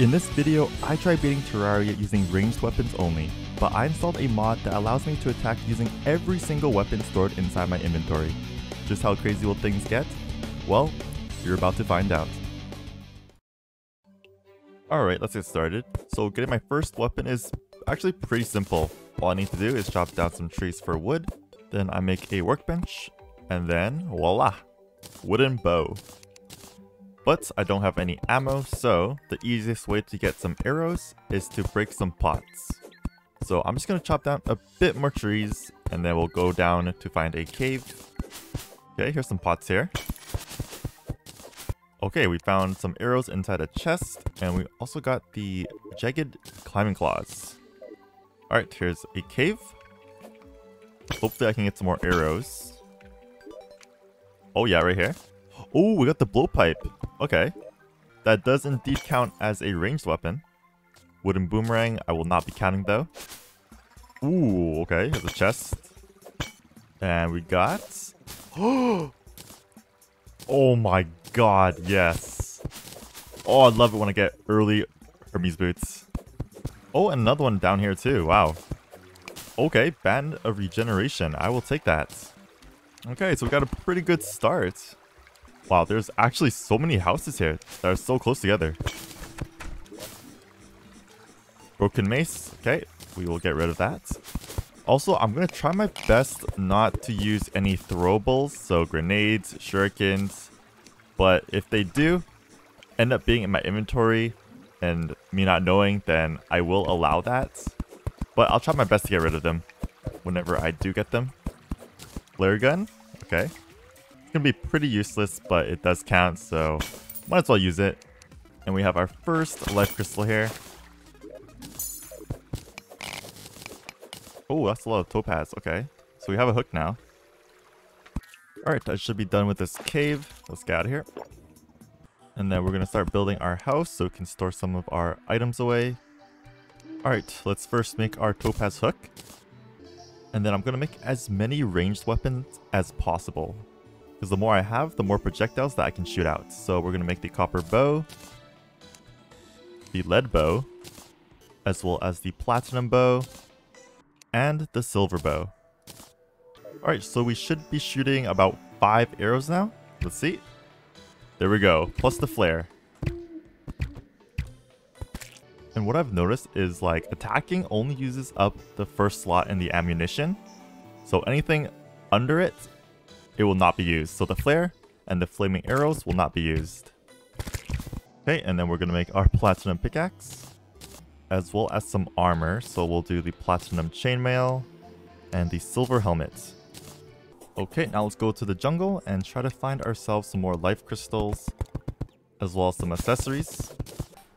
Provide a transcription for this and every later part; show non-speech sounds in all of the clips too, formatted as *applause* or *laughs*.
In this video, I tried beating Terraria using ranged weapons only, but I installed a mod that allows me to attack using every single weapon stored inside my inventory. Just how crazy will things get? Well, you're about to find out. Alright, let's get started. So getting my first weapon is actually pretty simple. All I need to do is chop down some trees for wood, then I make a workbench, and then voila! Wooden bow. But I don't have any ammo, so the easiest way to get some arrows is to break some pots. So I'm just gonna chop down a bit more trees, and then we'll go down to find a cave. Okay, here's some pots here. Okay, we found some arrows inside a chest, and we also got the jagged climbing claws. Alright, here's a cave. Hopefully I can get some more arrows. Oh yeah, right here. Oh, we got the blowpipe. Okay. That does indeed count as a ranged weapon. Wooden boomerang, I will not be counting though. Ooh, okay, here's a chest. And we got... *gasps* oh my god, yes. Oh, I love it when I get early Hermes boots. Oh, another one down here too, wow. Okay, Band of Regeneration, I will take that. Okay, so we got a pretty good start. Wow, there's actually so many houses here that are so close together. Broken mace. Okay, we will get rid of that. Also, I'm going to try my best not to use any throwables, so grenades, shurikens. But if they do end up being in my inventory and me not knowing, then I will allow that. But I'll try my best to get rid of them whenever I do get them. Flare gun. Okay going to be pretty useless, but it does count, so might as well use it. And we have our first life crystal here. Oh, that's a lot of topaz. Okay, so we have a hook now. Alright, I should be done with this cave. Let's get out of here. And then we're going to start building our house so we can store some of our items away. Alright, let's first make our topaz hook. And then I'm going to make as many ranged weapons as possible. Because the more I have, the more projectiles that I can shoot out. So we're going to make the copper bow, the lead bow, as well as the platinum bow, and the silver bow. Alright, so we should be shooting about 5 arrows now. Let's see. There we go, plus the flare. And what I've noticed is like attacking only uses up the first slot in the ammunition. So anything under it it will not be used. So the flare and the flaming arrows will not be used. Okay, and then we're going to make our platinum pickaxe as well as some armor. So we'll do the platinum chainmail and the silver helmet. Okay, now let's go to the jungle and try to find ourselves some more life crystals as well as some accessories.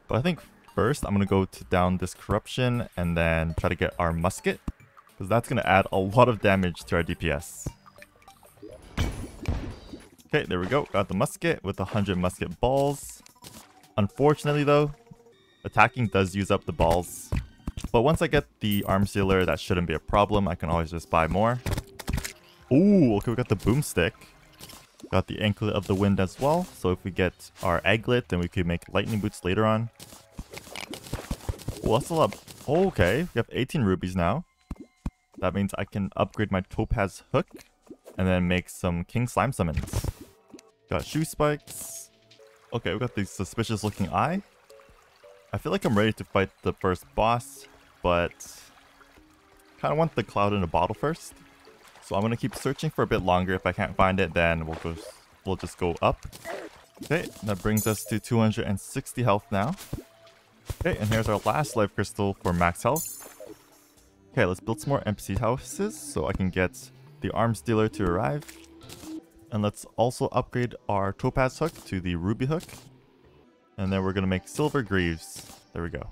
But I think first I'm going to go to down this corruption and then try to get our musket because that's going to add a lot of damage to our DPS. Okay, there we go. Got the musket with 100 musket balls. Unfortunately though, attacking does use up the balls. But once I get the arms dealer, that shouldn't be a problem. I can always just buy more. Ooh, okay, we got the boomstick. Got the anklet of the wind as well. So if we get our aglet, then we could make lightning boots later on. A lot. Oh, okay, we have 18 rubies now. That means I can upgrade my topaz hook and then make some king slime summons. Got shoe spikes. Okay, we got the suspicious looking eye. I feel like I'm ready to fight the first boss, but kind of want the cloud in a bottle first. So I'm gonna keep searching for a bit longer. If I can't find it, then we'll go. We'll just go up. Okay, that brings us to 260 health now. Okay, and here's our last life crystal for max health. Okay, let's build some more NPC houses so I can get the arms dealer to arrive. And let's also upgrade our topaz hook to the ruby hook. And then we're going to make silver greaves. There we go.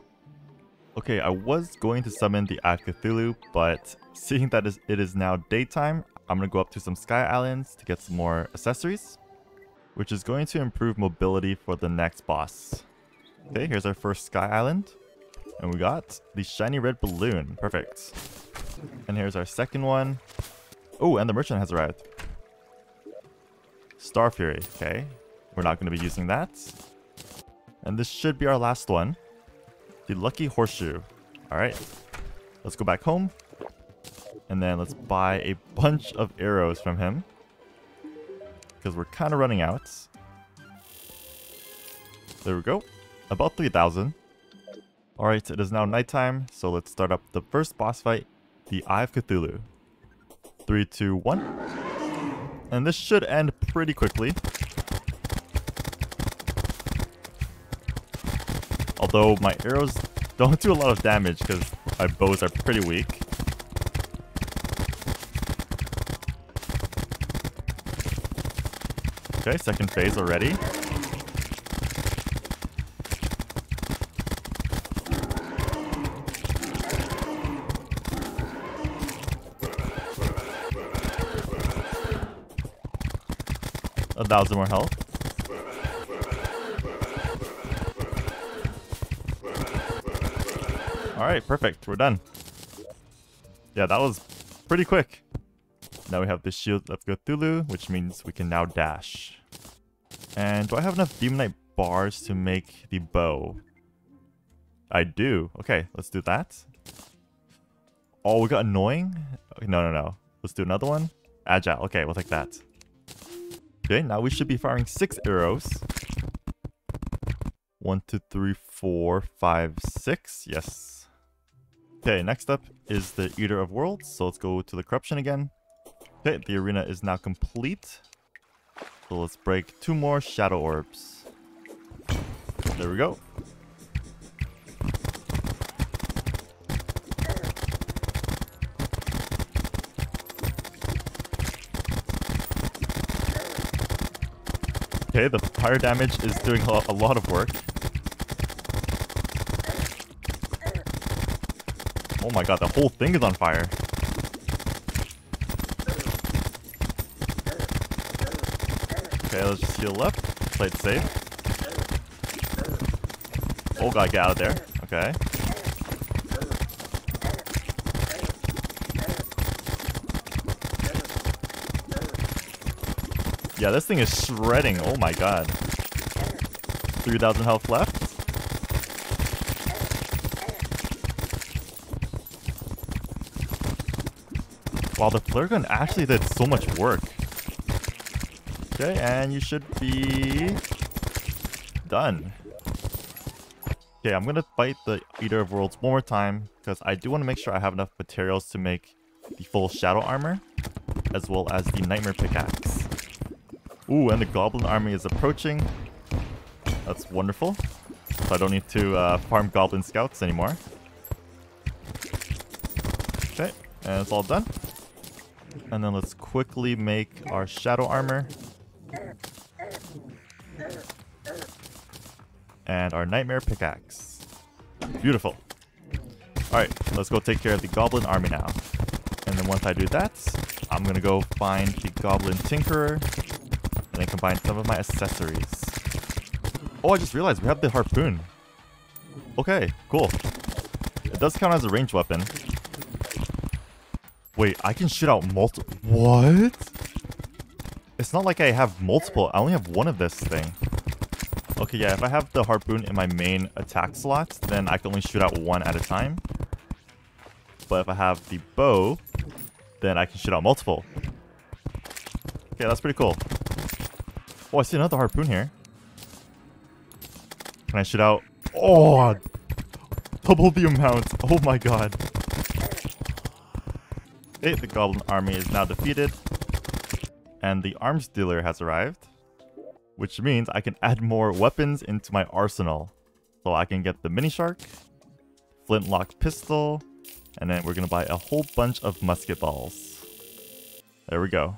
Okay, I was going to summon the Ad Cthulhu, but *laughs* seeing that it is now daytime, I'm going to go up to some Sky Islands to get some more accessories, which is going to improve mobility for the next boss. Okay, here's our first Sky Island. And we got the shiny red balloon. Perfect. And here's our second one. Oh, and the merchant has arrived. Star Fury, okay. We're not going to be using that. And this should be our last one. The Lucky Horseshoe. Alright. Let's go back home. And then let's buy a bunch of arrows from him. Because we're kind of running out. There we go. About 3,000. Alright, it is now nighttime, so let's start up the first boss fight, the Eye of Cthulhu. 3, 2, 1. And this should end pretty quickly. Although my arrows don't do a lot of damage because my bows are pretty weak. Okay, second phase already. A thousand more health. Alright, perfect. We're done. Yeah, that was pretty quick. Now we have the Shield of Cthulhu, which means we can now dash. And do I have enough Demonite bars to make the bow? I do. Okay, let's do that. Oh, we got annoying? No, no, no. Let's do another one. Agile. Okay, we'll take that. Okay, now we should be firing six arrows. One, two, three, four, five, six. Yes. Okay, next up is the Eater of Worlds. So let's go to the Corruption again. Okay, the arena is now complete. So let's break two more Shadow Orbs. There we go. Okay, the fire damage is doing a lot of work. Oh my god, the whole thing is on fire. Okay, let's just heal up. Play it safe. Oh god, get out of there. Okay. Yeah, this thing is shredding. Oh my god. 3,000 health left. Wow, the flare gun actually did so much work. Okay, and you should be done. Okay, I'm gonna fight the Eater of Worlds one more time because I do want to make sure I have enough materials to make the full Shadow Armor as well as the Nightmare Pickaxe. Ooh, and the Goblin army is approaching. That's wonderful. So I don't need to uh, farm Goblin Scouts anymore. Okay, and it's all done. And then let's quickly make our Shadow Armor. And our Nightmare Pickaxe. Beautiful. Alright, let's go take care of the Goblin army now. And then once I do that, I'm gonna go find the Goblin Tinkerer combine some of my accessories. Oh, I just realized we have the harpoon. Okay, cool. It does count as a ranged weapon. Wait, I can shoot out multiple... What? It's not like I have multiple. I only have one of this thing. Okay, yeah, if I have the harpoon in my main attack slot, then I can only shoot out one at a time. But if I have the bow, then I can shoot out multiple. Okay, that's pretty cool. Oh, I see another harpoon here. Can I shoot out? Oh, double the amount. Oh my god. Okay, the goblin army is now defeated. And the arms dealer has arrived. Which means I can add more weapons into my arsenal. So I can get the mini shark, flintlock pistol, and then we're gonna buy a whole bunch of musket balls. There we go.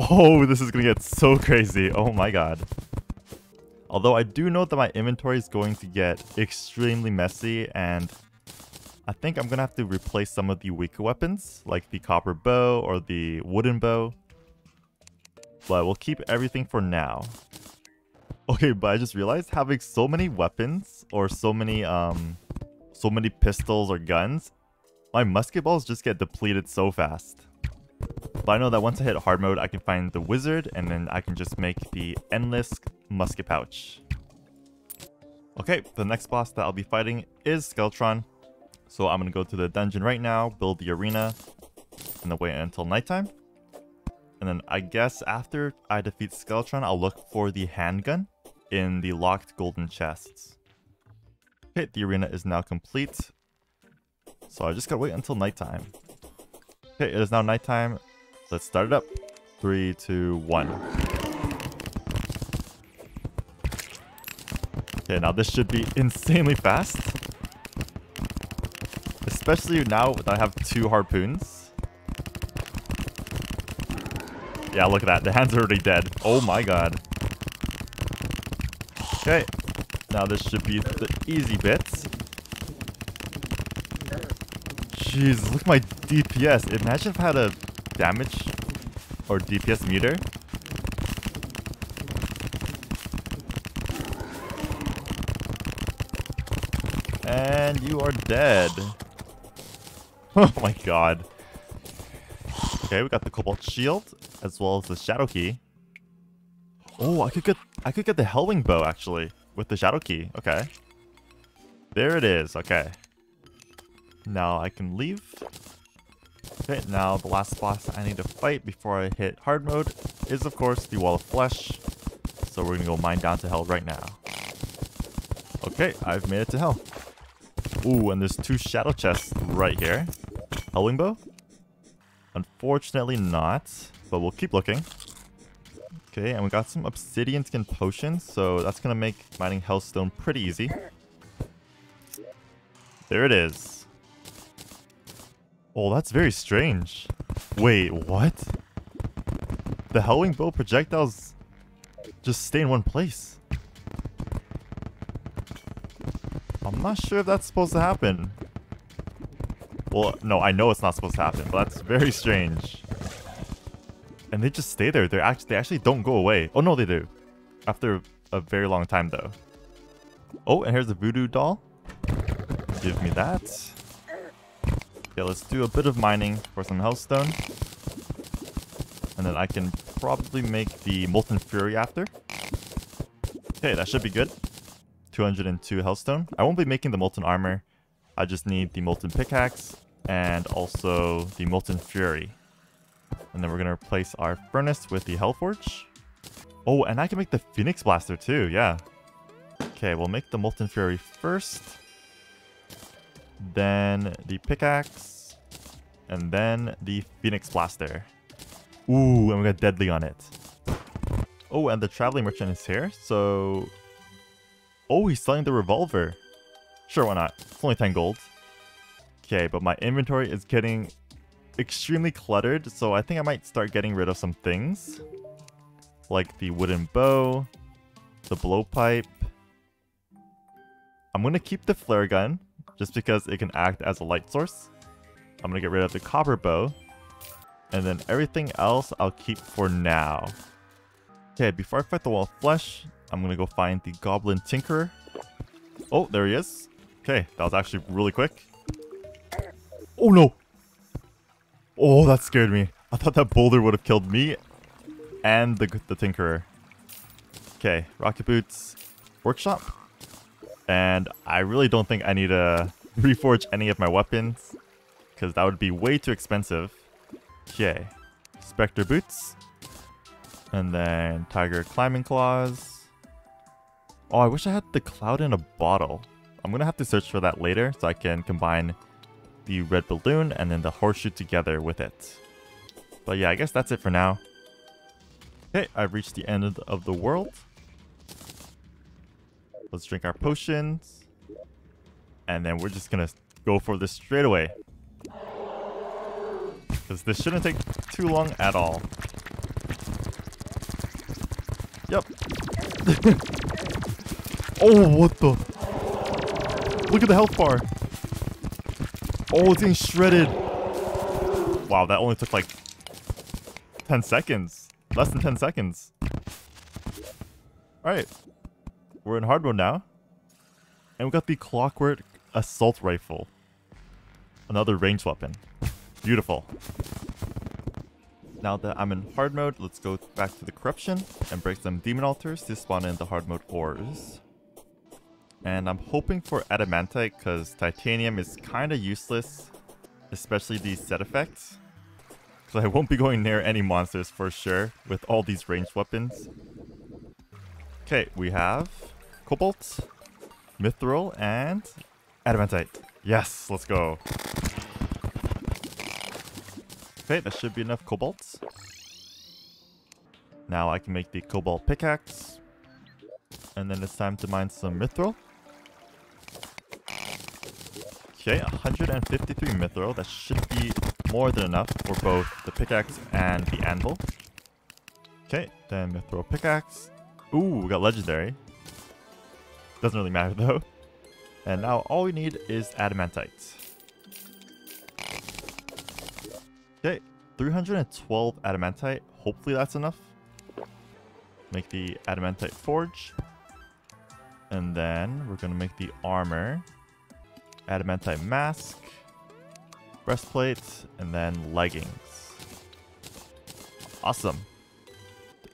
Oh, this is gonna get so crazy. Oh my god. Although I do know that my inventory is going to get extremely messy and I think I'm gonna have to replace some of the weaker weapons, like the copper bow or the wooden bow. But we'll keep everything for now. Okay, but I just realized having so many weapons or so many um so many pistols or guns, my musket balls just get depleted so fast. But I know that once I hit hard mode, I can find the wizard, and then I can just make the endless musket pouch. Okay, the next boss that I'll be fighting is Skeletron. So I'm going to go to the dungeon right now, build the arena, and then wait until nighttime. And then I guess after I defeat Skeletron, I'll look for the handgun in the locked golden chests. Okay, the arena is now complete. So I just gotta wait until nighttime. Okay, it is now nighttime. Let's start it up. Three, two, one. Okay, now this should be insanely fast. Especially now that I have two harpoons. Yeah, look at that. The hand's already dead. Oh my god. Okay. Now this should be the easy bits. Jeez, look at my DPS. Imagine if I had a damage or DPS meter. And you are dead. *laughs* Oh my god. Okay, we got the Cobalt Shield, as well as the Shadow Key. Oh, I could get I could get the Hellwing Bow, actually, with the Shadow Key. Okay. There it is. Okay. Now I can leave. Okay, now the last boss I need to fight before I hit hard mode is, of course, the Wall of Flesh. So we're gonna go mine down to hell right now. Okay, I've made it to hell. Ooh, and there's two shadow chests right here. Hellwing bow? Unfortunately not, but we'll keep looking. Okay, and we got some obsidian skin potions, so that's gonna make mining hellstone pretty easy. There it is. Oh, that's very strange. Wait, what? The Hellwing bow projectiles just stay in one place. I'm not sure if that's supposed to happen. Well, no, I know it's not supposed to happen, but that's very strange. And they just stay there. They actually they actually don't go away. Oh no, they do. After a very long time though. Oh, and here's the voodoo doll. Give me that. Yeah, let's do a bit of mining for some hellstone. And then I can probably make the Molten Fury after. Okay, that should be good. 202 hellstone. I won't be making the Molten Armor. I just need the Molten Pickaxe and also the Molten Fury. And then we're going to replace our Furnace with the Hellforge. Oh, and I can make the Phoenix Blaster too, yeah. Okay, we'll make the Molten Fury first. Then the Pickaxe. And then the Phoenix Blaster. Ooh, and we got Deadly on it. Oh, and the Traveling Merchant is here, so... Oh, he's selling the Revolver. Sure, why not? It's only 10 gold. Okay, but my inventory is getting extremely cluttered, so I think I might start getting rid of some things. Like the wooden bow, the blowpipe. I'm to keep the flare gun, just because it can act as a light source. I'm going to get rid of the copper bow. And then everything else I'll keep for now. Okay, before I fight the wall of flesh, I'm going to go find the goblin tinkerer. Oh, there he is. Okay, that was actually really quick. Oh no! Oh, that scared me. I thought that boulder would have killed me and the, the Tinkerer. Okay, Rocket Boots Workshop. And I really don't think I need to *laughs* reforge any of my weapons because that would be way too expensive. Okay, Spectre Boots. And then Tiger Climbing Claws. Oh, I wish I had the cloud in a bottle. I'm going to have to search for that later so I can combine the red balloon and then the horseshoe together with it. But yeah, I guess that's it for now. Okay, I've reached the end of the world. Let's drink our potions. And then we're just gonna go for this straight away. Because this shouldn't take too long at all. Yep. *laughs* oh, what the? Look at the health bar. Oh, it's getting shredded. Wow, that only took like 10 seconds. Less than 10 seconds. Alright. We're in hard mode now. And we got the Clockwork Assault Rifle. Another ranged weapon. Beautiful. Now that I'm in hard mode, let's go back to the Corruption and break some Demon Altars to spawn in the hard mode ores. And I'm hoping for adamantite because titanium is kind of useless, especially these set effects. So I won't be going near any monsters for sure with all these ranged weapons. Okay, we have cobalt, mithril, and adamantite. Yes, let's go. Okay, that should be enough cobalt. Now I can make the cobalt pickaxe. And then it's time to mine some mithril. Okay, 153 mithril. That should be more than enough for both the pickaxe and the anvil. Okay, then mithril pickaxe. Ooh, we got legendary. Doesn't really matter though. And now all we need is adamantite. Okay, 312 adamantite. Hopefully that's enough. Make the adamantite forge. And then we're going to make the armor. Adamantite mask. Breastplate. And then leggings. Awesome.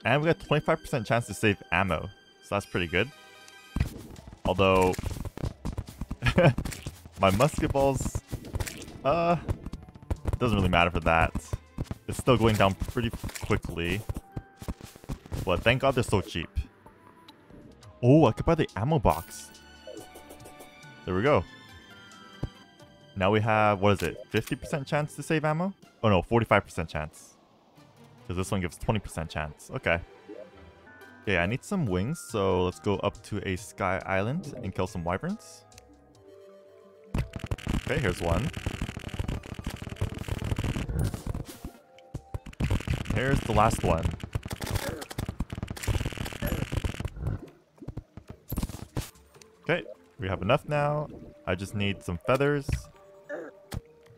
And we got 25% chance to save ammo. So that's pretty good. Although... *laughs* my musket balls... Uh... Doesn't really matter for that. It's still going down pretty quickly. But thank god they're so cheap. Oh, I could buy the ammo box. There we go. Now we have, what is it, 50% chance to save ammo? Oh no, 45% chance. Because this one gives 20% chance. Okay. Okay, I need some wings, so let's go up to a sky island and kill some wyverns. Okay, here's one. Here's the last one. Okay, we have enough now. I just need some feathers.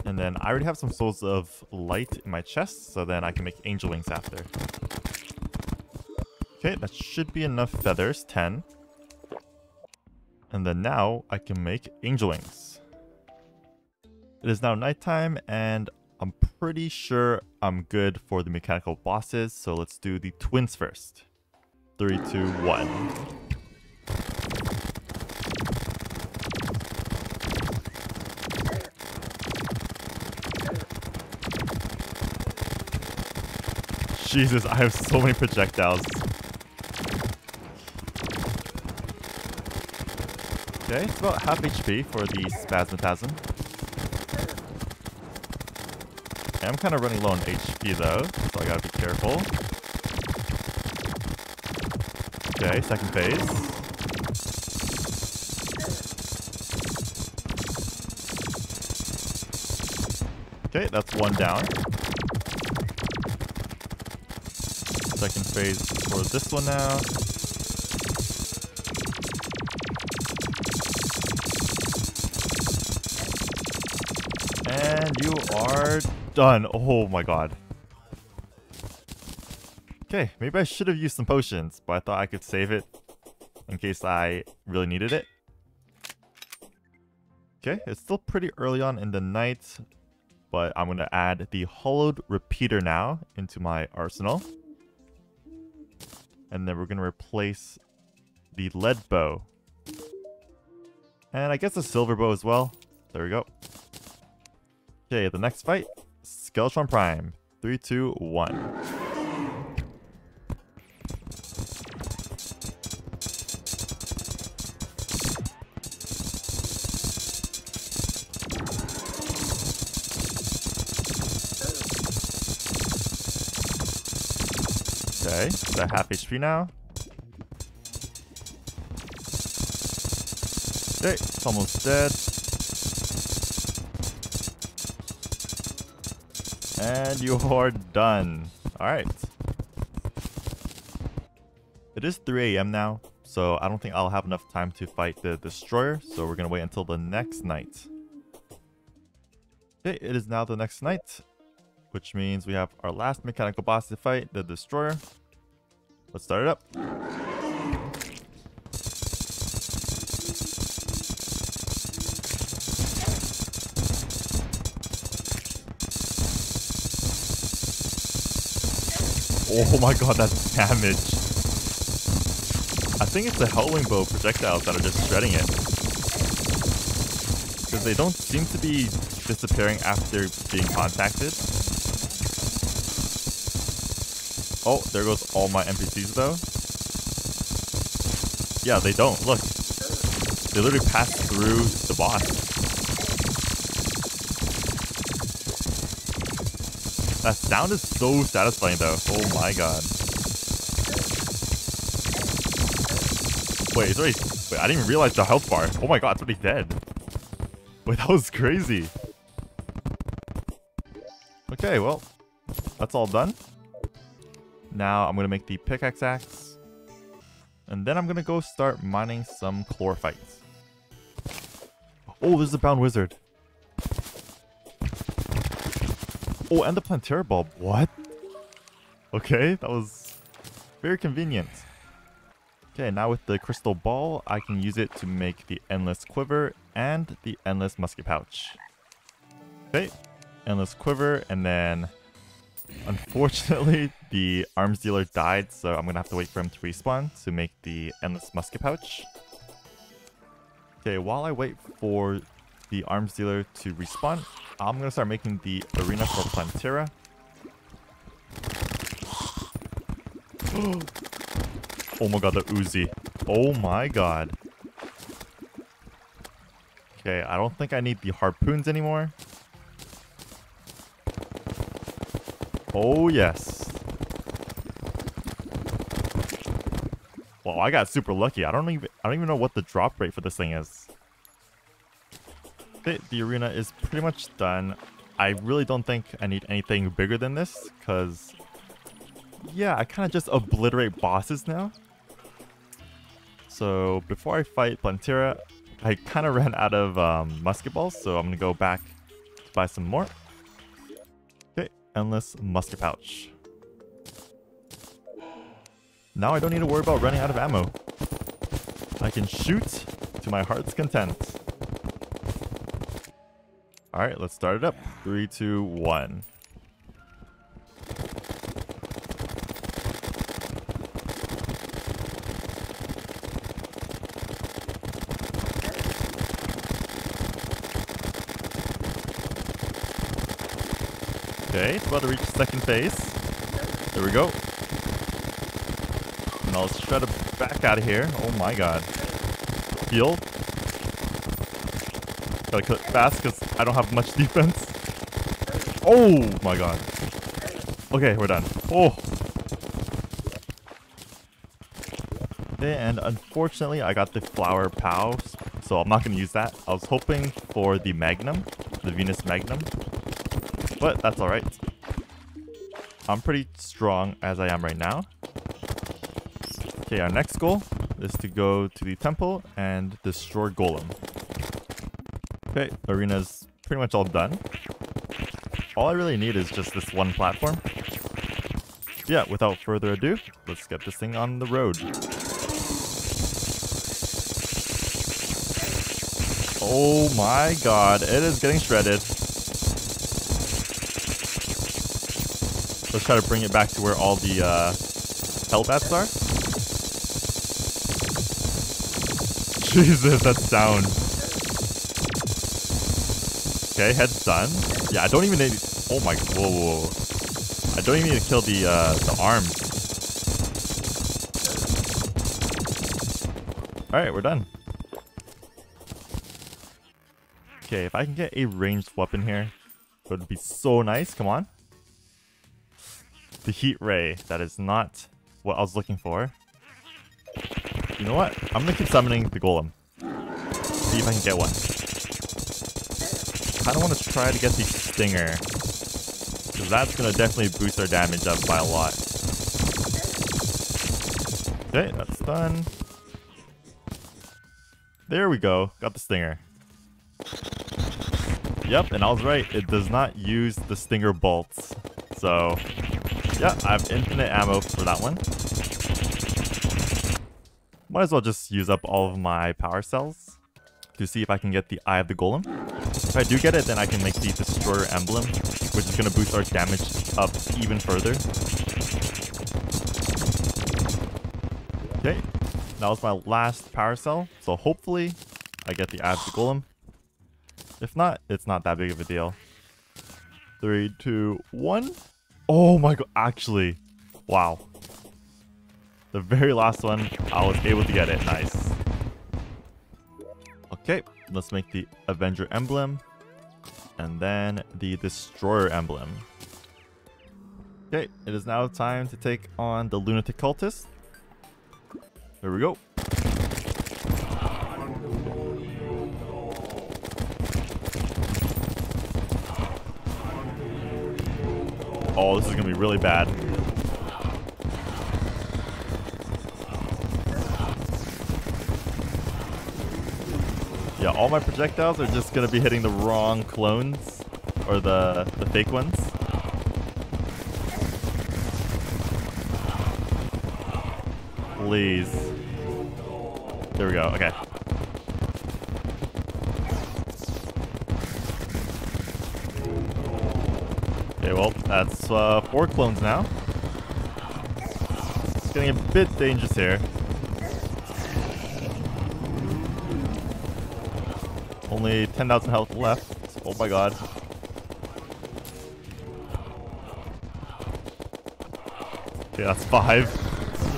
And then I already have some souls of light in my chest, so then I can make angel wings after. Okay, that should be enough feathers, 10. And then now I can make angel wings. It is now nighttime and I'm pretty sure I'm good for the mechanical bosses, so let's do the twins first. Three, two, one. Jesus, I have so many projectiles. Okay, it's about half HP for the Spazmatism. I'm kind of running low on HP though, so I gotta be careful. Okay, second phase. Okay, that's one down. Second phase for this one now. And you are done. Oh my god. Okay, maybe I should have used some potions, but I thought I could save it in case I really needed it. Okay, it's still pretty early on in the night, but I'm going to add the hallowed repeater now into my arsenal. And then we're going to replace the lead bow. And I guess a silver bow as well. There we go. Okay, the next fight Skeletron Prime. Three, two, one. Okay, so half HP now. Okay, it's almost dead. And you are done. Alright. It is 3 a.m. now, so I don't think I'll have enough time to fight the Destroyer, so we're to wait until the next night. Okay, it is now the next night, which means we have our last mechanical boss to fight, the Destroyer. Let's start it up. Oh my god, that's damage. I think it's the Hellwing Bow projectiles that are just shredding it. Because they don't seem to be disappearing after being contacted. Oh, there goes all my NPCs though. Yeah, they don't. Look. They literally pass through the boss. That sound is so satisfying though. Oh my god. Wait, it's already... Wait, I didn't even realize the health bar. Oh my god, it's already dead. Wait, that was crazy. Okay, well, that's all done. Now I'm going to make the pickaxe axe. And then I'm going to go start mining some chlorophytes. Oh, there's a bound wizard. Oh, and the Plantera bulb. What? Okay, that was very convenient. Okay, now with the crystal ball, I can use it to make the endless quiver and the endless musket pouch. Okay, endless quiver, and then unfortunately *laughs* the arms dealer died, so I'm gonna have to wait for him to respawn to make the endless musket pouch. Okay, while I wait for the arms dealer to respawn, I'm gonna start making the arena for Plantera. *gasps* oh my god, the Uzi. Oh my god. Okay, I don't think I need the harpoons anymore. Oh yes. Well, I got super lucky. I don't even I don't even know what the drop rate for this thing is it, the arena is pretty much done. I really don't think I need anything bigger than this, because... Yeah, I kind of just obliterate bosses now. So, before I fight Plantera, I kind of ran out of um, musket balls, so I'm going to go back to buy some more. Okay, endless musket pouch. Now I don't need to worry about running out of ammo. I can shoot to my heart's content. All right, let's start it up. Three, two, one. Okay, it's about to reach second phase. There we go. And I'll try to back out of here. Oh my god. Heal. Gotta it fast because I don't have much *laughs* defense. Oh my god. Okay, we're done. Oh. And unfortunately I got the flower pow, so I'm not gonna use that. I was hoping for the Magnum, the Venus Magnum, but that's alright. I'm pretty strong as I am right now. Okay, our next goal is to go to the temple and destroy Golem. Okay, arena's pretty much all done. All I really need is just this one platform. Yeah, without further ado, let's get this thing on the road. Oh my god, it is getting shredded. Let's try to bring it back to where all the uh, Hellbats are. *laughs* Jesus, that sound. Okay, head's done. Yeah, I don't even need... Oh my... Whoa, whoa. I don't even need to kill the, uh, the arms. Alright, we're done. Okay, if I can get a ranged weapon here, it would be so nice. Come on. The heat ray. That is not what I was looking for. You know what? I'm gonna keep summoning the golem. See if I can get one. I don't want to try to get the Stynger. Because that's going to definitely boost our damage up by a lot. Okay, that's done. There we go. Got the Stynger. Yep, and I was right. It does not use the Stynger bolts. So, yeah, I have infinite ammo for that one. Might as well just use up all of my power cells to see if I can get the Eye of the Golem. If I do get it, then I can make the Destroyer emblem, which is going to boost our damage up even further. Okay, that was my last power cell. So hopefully I get the Eye of the Golem. If not, it's not that big of a deal. Three, two, one. Oh my god, actually. Wow. The very last one, I was able to get it. Nice. Okay, let's make the Avenger emblem. And then the Destroyer emblem. Okay, it is now time to take on the Lunatic Cultist. Here we go. Oh, this is gonna be really bad. Yeah, all my projectiles are just gonna be hitting the wrong clones. Or the, the fake ones. Please. There we go, okay. Okay, well, that's uh, four clones now. It's getting a bit dangerous here. Only 10,000 health left. Oh my god. Okay, that's five.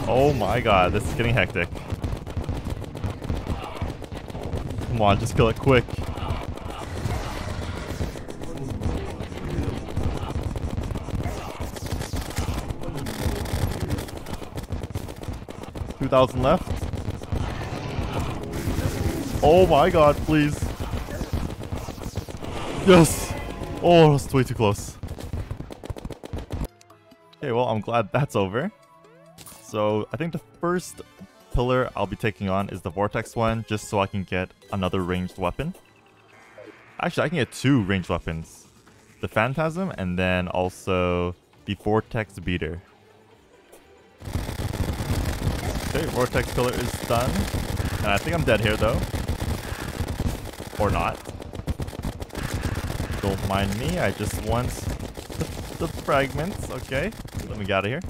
Oh my god, this is getting hectic. Come on, just kill it quick. Two thousand left. Oh my god, please. Yes! Oh, that's way too close. Okay, well, I'm glad that's over. So, I think the first pillar I'll be taking on is the Vortex one, just so I can get another ranged weapon. Actually, I can get two ranged weapons. The Phantasm, and then also the Vortex Beater. Okay, Vortex pillar is done. And I think I'm dead here, though. Or not. Don't mind me, I just want the, the fragments. Okay, let me get out of here.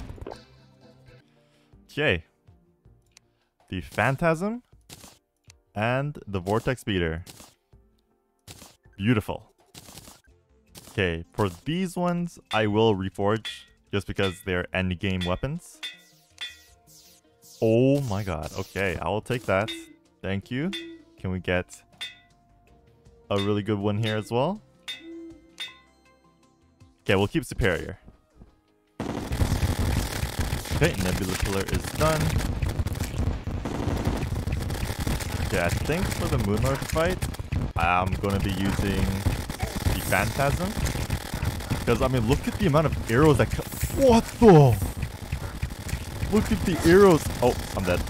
Okay. The Phantasm and the Vortex Beater. Beautiful. Okay, for these ones, I will reforge just because they're endgame weapons. Oh my god. Okay, I will take that. Thank you. Can we get a really good one here as well? Okay, we'll keep Superior. Okay, Nebula Pillar is done. Okay, I think for the Moonlord fight, I'm going to be using the Phantasm. Because, I mean, look at the amount of arrows that... What the? Look at the arrows. Oh, I'm dead.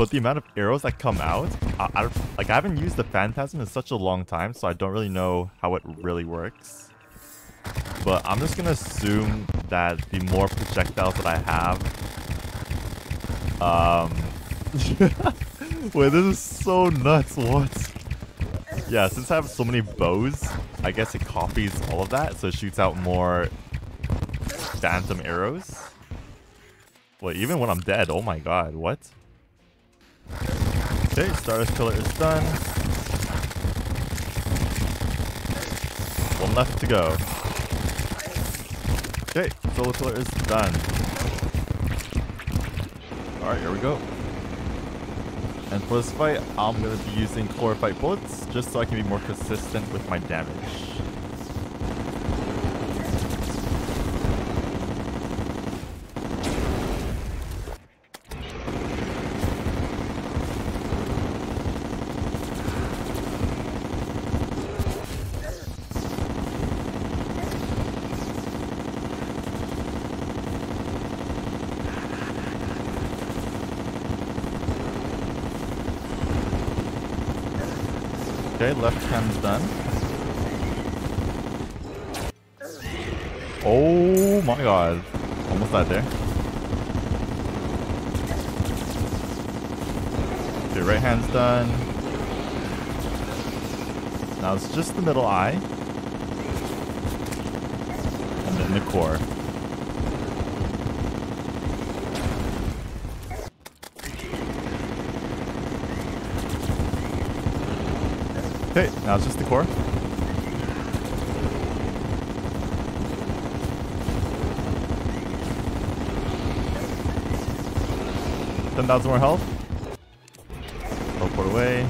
But the amount of arrows that come out, I, I, like I haven't used the Phantasm in such a long time, so I don't really know how it really works. But I'm just gonna assume that the more projectiles that I have, um, *laughs* wait, this is so nuts. What? Yeah, since I have so many bows, I guess it copies all of that, so it shoots out more phantom arrows. Wait, even when I'm dead, oh my god, what? Okay, Stardust Pillar is done. One left to go. Okay, Solar Pillar is done. Alright, here we go. And for this fight, I'm going to be using Chlorophyte Bullets, just so I can be more consistent with my damage. Okay, left hand's done. Oh my god. Almost died there. Okay, right hand's done. Now it's just the middle eye. And then the core. Okay, now it's just the core. Ten thousand more health. Teleport away.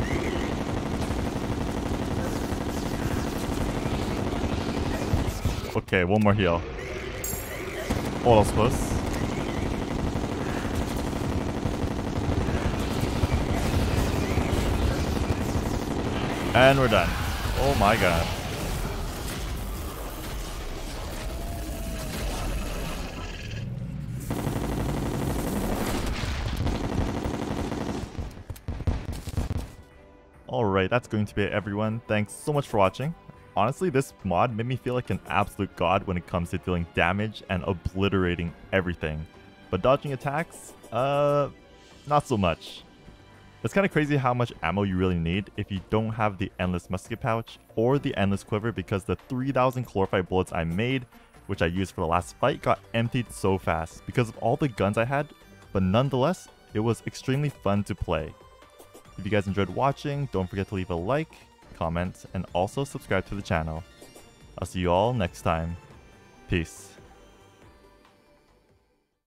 Okay, one more heal. Oh, that was close. And we're done. Oh my god. Alright, that's going to be it everyone. Thanks so much for watching. Honestly, this mod made me feel like an absolute god when it comes to dealing damage and obliterating everything. But dodging attacks? Uh, not so much. It's kind of crazy how much ammo you really need if you don't have the Endless Musket Pouch or the Endless Quiver because the 3000 Chlorophyte bullets I made, which I used for the last fight, got emptied so fast because of all the guns I had, but nonetheless, it was extremely fun to play. If you guys enjoyed watching, don't forget to leave a like, comment, and also subscribe to the channel. I'll see you all next time. Peace.